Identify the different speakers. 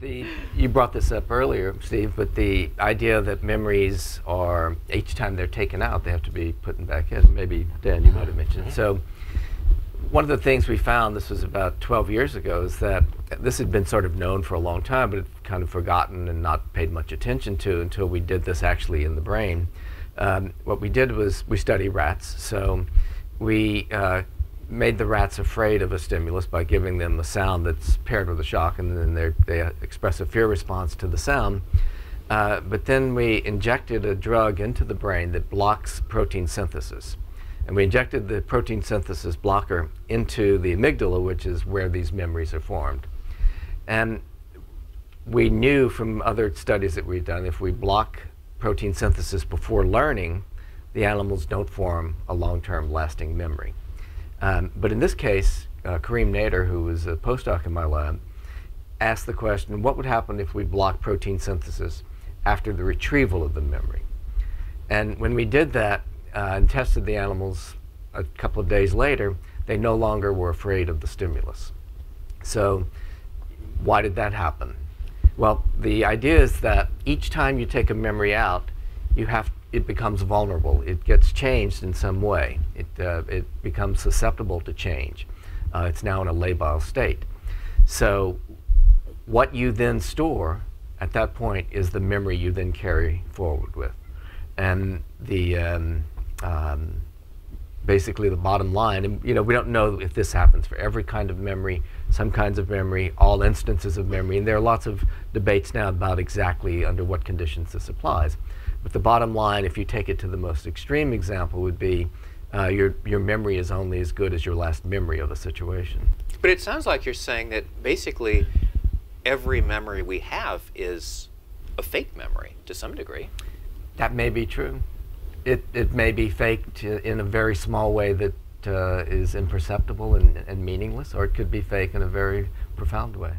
Speaker 1: The, you brought this up earlier, Steve, but the idea that memories are, each time they're taken out, they have to be put back in. Maybe, Dan, you might have mentioned. So, one of the things we found, this was about 12 years ago, is that this had been sort of known for a long time, but kind of forgotten and not paid much attention to until we did this actually in the brain. Um, what we did was we studied rats. So, we uh, made the rats afraid of a stimulus by giving them a sound that's paired with a shock, and then they express a fear response to the sound. Uh, but then we injected a drug into the brain that blocks protein synthesis. And we injected the protein synthesis blocker into the amygdala, which is where these memories are formed. And we knew from other studies that we've done if we block protein synthesis before learning, the animals don't form a long term lasting memory. Um, but in this case, uh, Karim Nader, who was a postdoc in my lab, asked the question, what would happen if we block protein synthesis after the retrieval of the memory? And when we did that uh, and tested the animals a couple of days later, they no longer were afraid of the stimulus. So why did that happen? Well, the idea is that each time you take a memory out, you have it becomes vulnerable. It gets changed in some way. It, uh, it becomes susceptible to change. Uh, it's now in a labile state. So what you then store at that point is the memory you then carry forward with. And the um, um, basically the bottom line, and you know, we don't know if this happens for every kind of memory, some kinds of memory, all instances of memory, and there are lots of debates now about exactly under what conditions this applies. But the bottom line, if you take it to the most extreme example, would be uh, your, your memory is only as good as your last memory of a situation.
Speaker 2: But it sounds like you're saying that basically every memory we have is a fake memory to some degree.
Speaker 1: That may be true. It, it may be faked in a very small way that uh, is imperceptible and, and meaningless, or it could be fake in a very profound way.